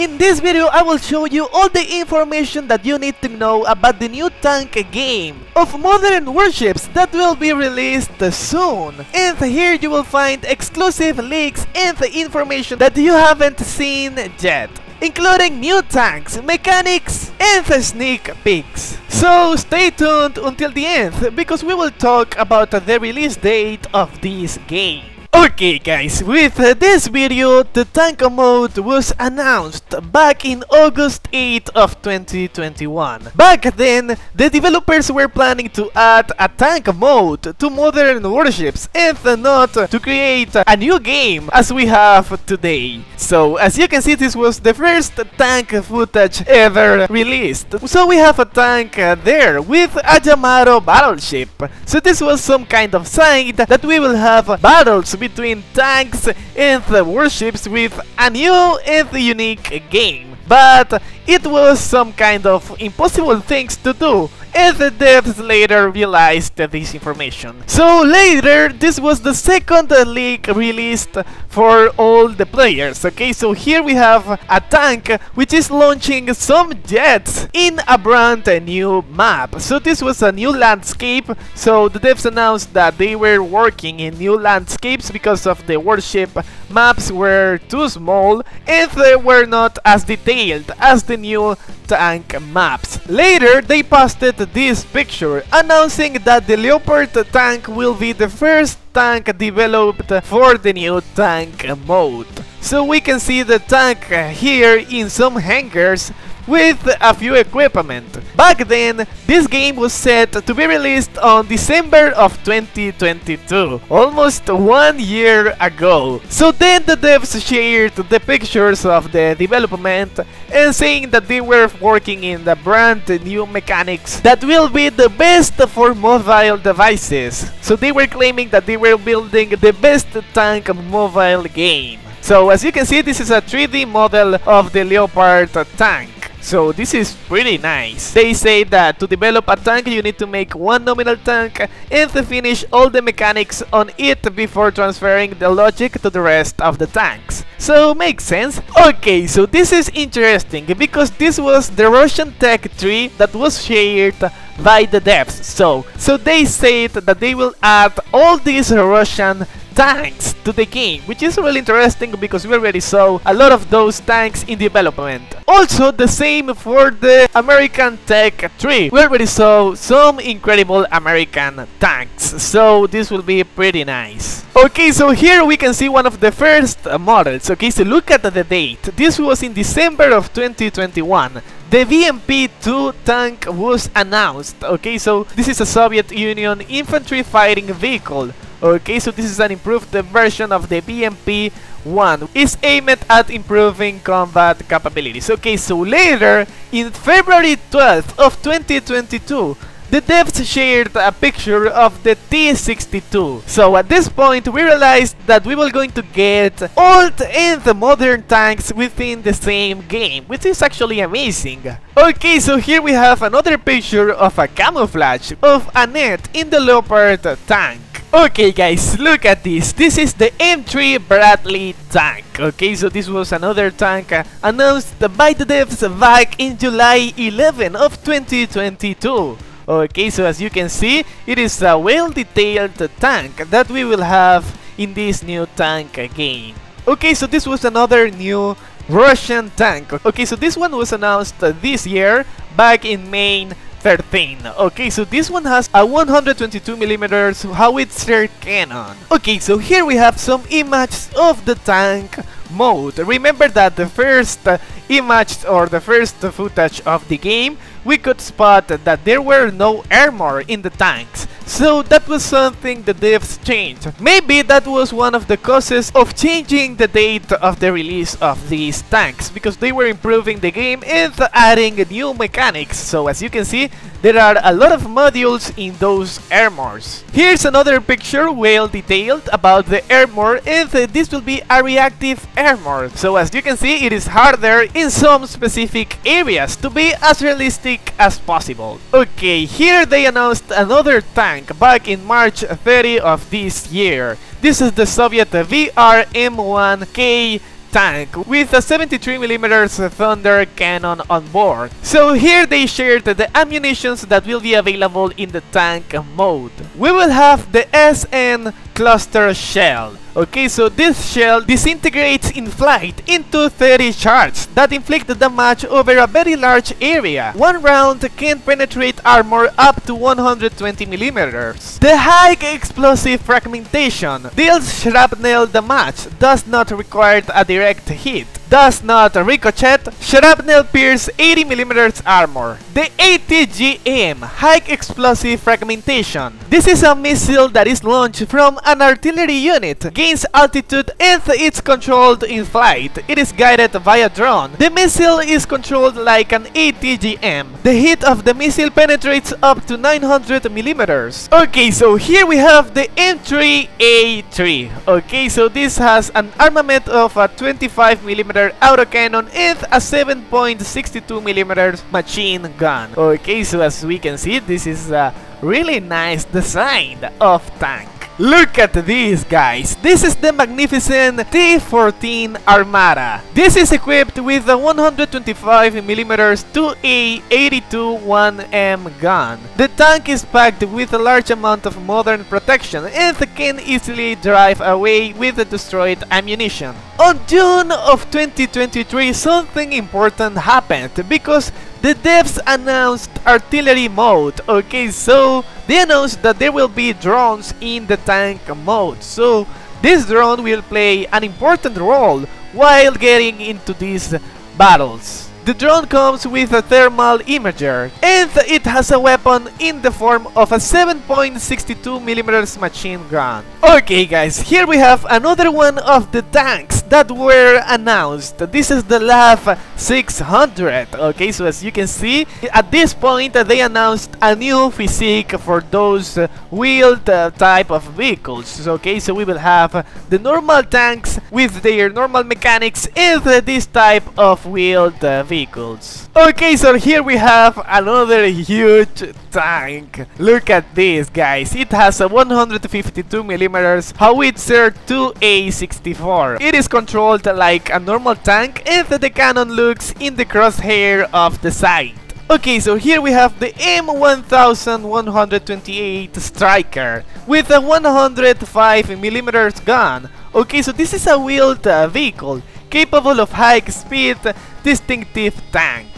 In this video I will show you all the information that you need to know about the new tank game of Modern Warships that will be released soon. And here you will find exclusive leaks and the information that you haven't seen yet including new tanks, mechanics, and the sneak peeks. So stay tuned until the end, because we will talk about the release date of this game. Okay guys, with uh, this video, the tank mode was announced back in August 8 of 2021. Back then, the developers were planning to add a tank mode to modern warships and not to create a new game as we have today. So, as you can see, this was the first tank footage ever released. So we have a tank uh, there with a Yamato battleship. So this was some kind of sign that we will have battles between tanks and warships with a new and unique game. But it was some kind of impossible things to do and the devs later realized this information. So later, this was the second leak released for all the players, okay? So here we have a tank which is launching some jets in a brand new map. So this was a new landscape, so the devs announced that they were working in new landscapes because of the warship maps were too small and they were not as detailed as the new tank maps. Later, they posted this picture announcing that the Leopard tank will be the first tank developed for the new tank mode. So we can see the tank here in some hangars with a few equipment. Back then, this game was set to be released on December of 2022, almost one year ago. So then the devs shared the pictures of the development and saying that they were working in the brand new mechanics that will be the best for mobile devices. So they were claiming that they were building the best tank mobile game. So as you can see, this is a 3D model of the Leopard tank. So this is pretty nice. They say that to develop a tank you need to make one nominal tank and to finish all the mechanics on it before transferring the logic to the rest of the tanks. So makes sense? Okay, so this is interesting because this was the Russian tech tree that was shared by the devs. So, so they said that they will add all these Russian tanks to the game, which is really interesting because we already saw a lot of those tanks in development. Also, the same for the American Tech tree. We already saw some incredible American tanks, so this will be pretty nice. Okay, so here we can see one of the first models. Okay, so look at the date. This was in December of 2021 the BMP-2 tank was announced. Okay, so this is a Soviet Union infantry fighting vehicle. Okay, so this is an improved version of the BMP-1. It's aimed at improving combat capabilities. Okay, so later, in February 12th of 2022, the devs shared a picture of the T-62. So at this point we realized that we were going to get old and modern tanks within the same game, which is actually amazing. Okay, so here we have another picture of a camouflage of Annette in the Leopard tank. Okay guys, look at this. This is the M3 Bradley tank. Okay, so this was another tank uh, announced by the devs back in July 11 of 2022. Okay, so as you can see, it is a well-detailed tank that we will have in this new tank game. Okay, so this was another new Russian tank. Okay, so this one was announced this year, back in May 13. Okay, so this one has a 122mm howitzer cannon. Okay, so here we have some images of the tank mode. Remember that the first image or the first footage of the game we could spot that there were no armor in the tanks. So that was something the devs changed. Maybe that was one of the causes of changing the date of the release of these tanks because they were improving the game and adding new mechanics. So as you can see, there are a lot of modules in those armors. Here's another picture well detailed about the armor and this will be a reactive armor. So as you can see, it is harder in some specific areas to be as realistic as possible. Okay, here they announced another tank back in March 30 of this year. This is the Soviet VRM-1K tank with a 73mm Thunder cannon on board. So here they shared the ammunitions that will be available in the tank mode. We will have the SN cluster shell. Okay, so this shell disintegrates in flight into 30 shards that inflict damage over a very large area. One round can penetrate armor up to 120 millimeters. The high explosive fragmentation deals shrapnel damage, does not require a direct hit does not ricochet, shrapnel pierce 80mm armor. The ATGM, High Explosive Fragmentation. This is a missile that is launched from an artillery unit, gains altitude and it's controlled in flight. It is guided via drone. The missile is controlled like an ATGM. The heat of the missile penetrates up to 900mm. Okay, so here we have the M3A3. Okay, so this has an armament of uh, a 25mm autocannon and a 7.62mm machine gun. Okay, so as we can see, this is a really nice design of tank. Look at this guys, this is the magnificent T-14 Armata. This is equipped with a 125mm 2A82 1M gun. The tank is packed with a large amount of modern protection and can easily drive away with the destroyed ammunition. On June of 2023 something important happened because the devs announced artillery mode. Okay, so they announced that there will be drones in the tank mode. So this drone will play an important role while getting into these battles. The drone comes with a thermal imager and it has a weapon in the form of a 7.62mm machine gun. Okay guys, here we have another one of the tanks that were announced. This is the LAV 600. Okay, so as you can see, at this point uh, they announced a new physique for those uh, wheeled uh, type of vehicles. Okay, so we will have the normal tanks with their normal mechanics uh, this type of wheeled uh, vehicles. Okay, so here we have another huge tank. Look at this, guys. It has a 152mm howitzer 2A64. It is controlled like a normal tank and the cannon looks in the crosshair of the sight. Okay, so here we have the M1128 Stryker with a 105mm gun. Okay, so this is a wheeled uh, vehicle capable of high speed, distinctive tank.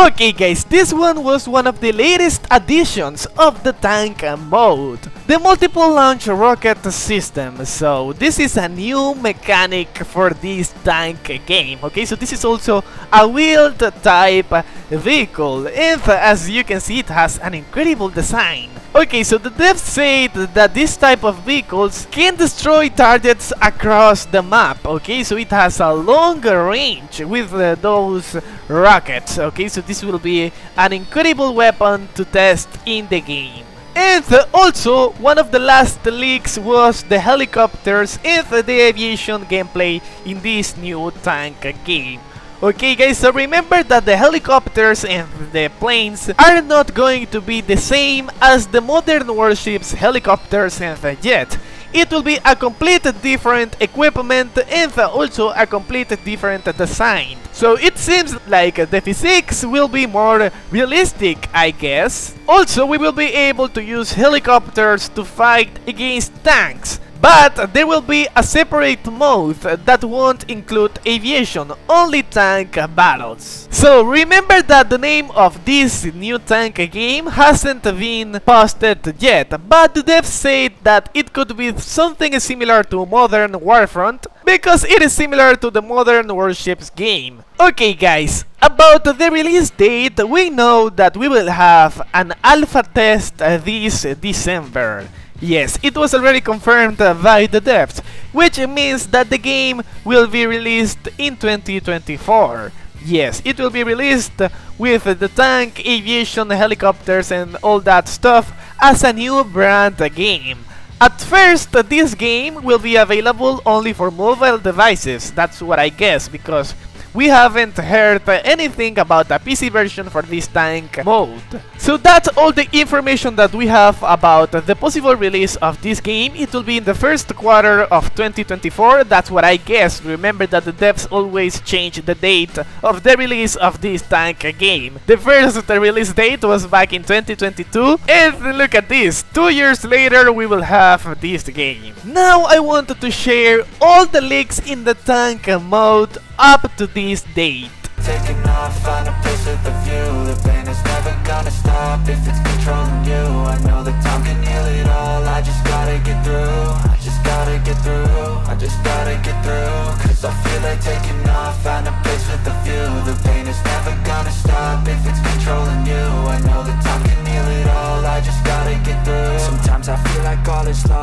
Okay guys, this one was one of the latest additions of the tank mode. The multiple launch rocket system, so this is a new mechanic for this tank game. Okay, so this is also a wheeled type vehicle and as you can see it has an incredible design. Okay, so the devs said that this type of vehicles can destroy targets across the map, okay, so it has a longer range with uh, those rockets, okay, so this will be an incredible weapon to test in the game. And uh, also, one of the last leaks was the helicopters and the aviation gameplay in this new tank game. Okay guys, so remember that the helicopters and the planes are not going to be the same as the modern warships, helicopters and the jet. It will be a complete different equipment and also a complete different design. So it seems like the physics will be more realistic, I guess. Also, we will be able to use helicopters to fight against tanks. But there will be a separate mode that won't include aviation, only tank battles. So remember that the name of this new tank game hasn't been posted yet, but the devs said that it could be something similar to Modern Warfront, because it is similar to the Modern Warships game. Okay guys, about the release date, we know that we will have an alpha test this December. Yes, it was already confirmed uh, by the devs, which means that the game will be released in 2024. Yes, it will be released with the tank, aviation, helicopters and all that stuff as a new brand game. At first, this game will be available only for mobile devices, that's what I guess, because we haven't heard anything about the PC version for this tank mode. So that's all the information that we have about the possible release of this game. It will be in the first quarter of 2024, that's what I guess. Remember that the devs always change the date of the release of this tank game. The first release date was back in 2022, and look at this, two years later we will have this game. Now I wanted to share all the leaks in the tank mode up to this date. Taking off, find a view. The pain is never gonna stop. If it's controlling you I know time can heal it all. I just gotta get through. I just gotta get through. I just gotta get through. Cause I feel like taking off,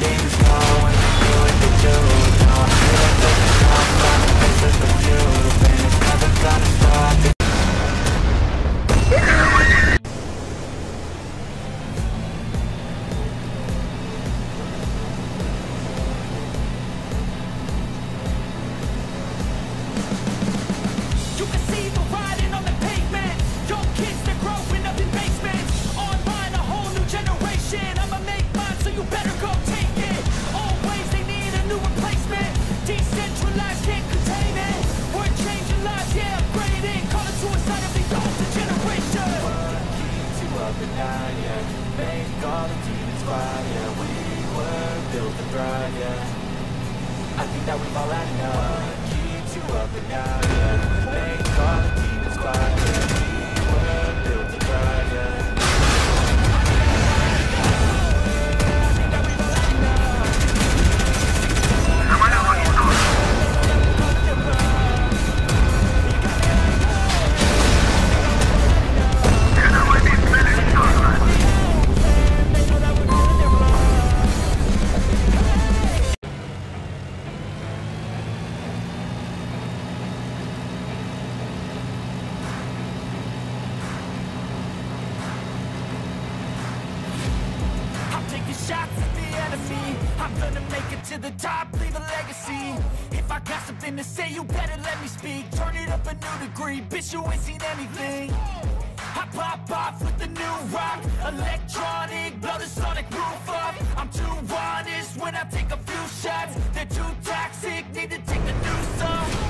can I we've all had enough. Keeps you up at night, Make all the demons quiet, the. I'm gonna make it to the top, leave a legacy. If I got something to say, you better let me speak. Turn it up a new degree, bitch, you ain't seen anything. I pop off with the new rock, electronic, blow the sonic roof up. I'm too honest when I take a few shots. They're too toxic, need to take the news off.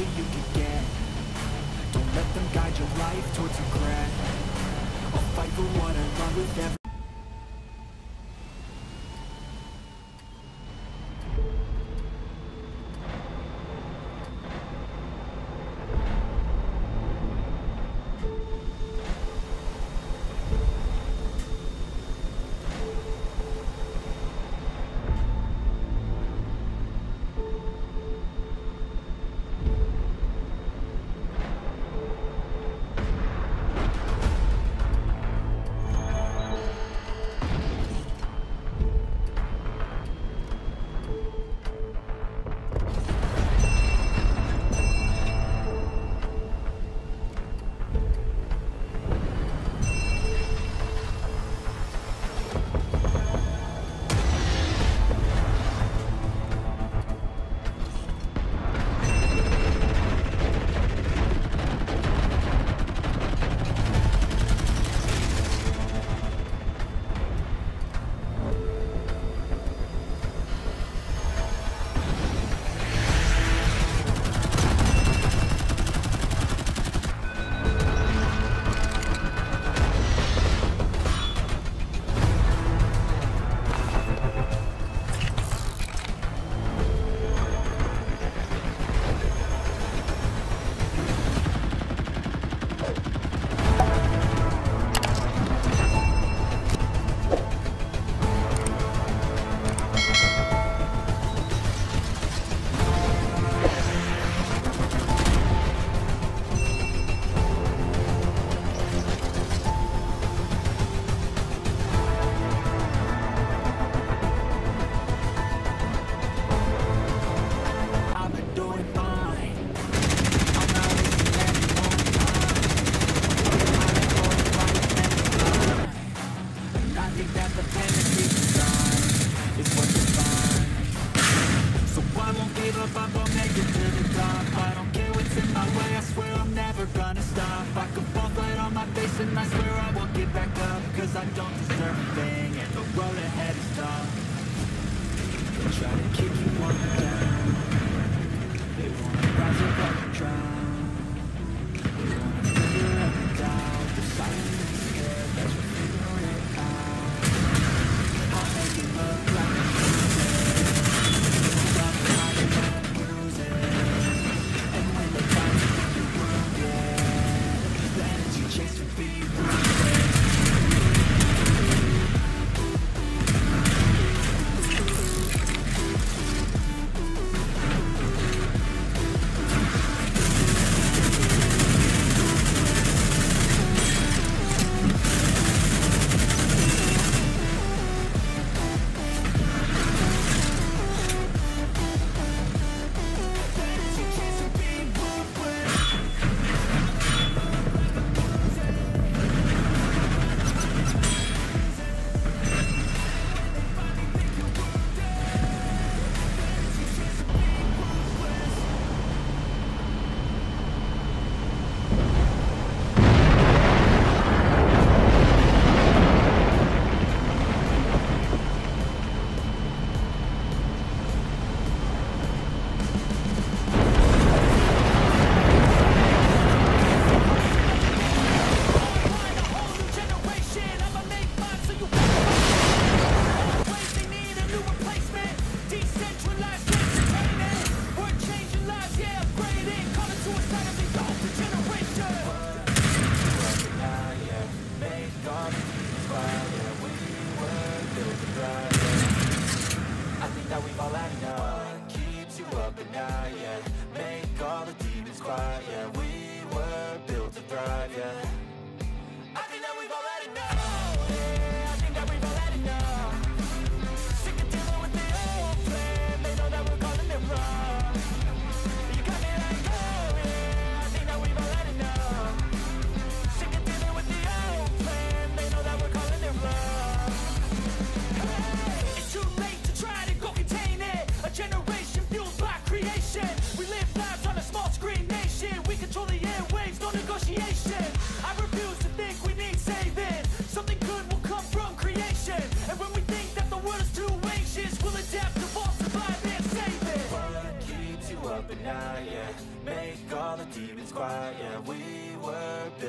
you can get. Don't let them guide your life towards regret. I'll fight for what I love with every